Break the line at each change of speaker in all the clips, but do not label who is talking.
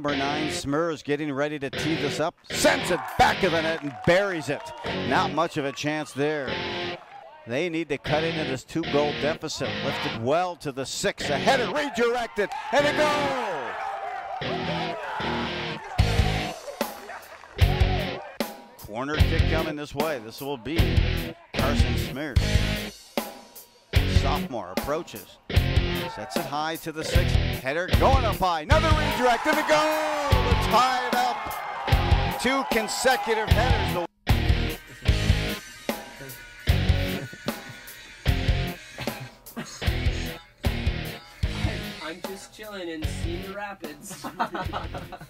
Number nine, Smurs getting ready to tee this up. Sends it back of the net and buries it. Not much of a chance there. They need to cut into this two goal deficit. Lifted well to the six. A header redirected and a goal. Corner kick coming this way. This will be Carson Smurs. Sophomore approaches. Sets it high to the six. Header going up high. Another redirect and a goal to tie it up. Two consecutive headers.
I'm just chilling in Cedar Rapids.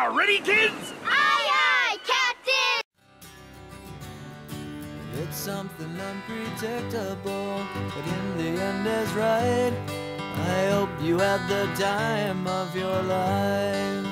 Are ya ready, kids?
Aye, aye, Captain!
It's something unpredictable, but in the end is right. I hope you had the time of your life.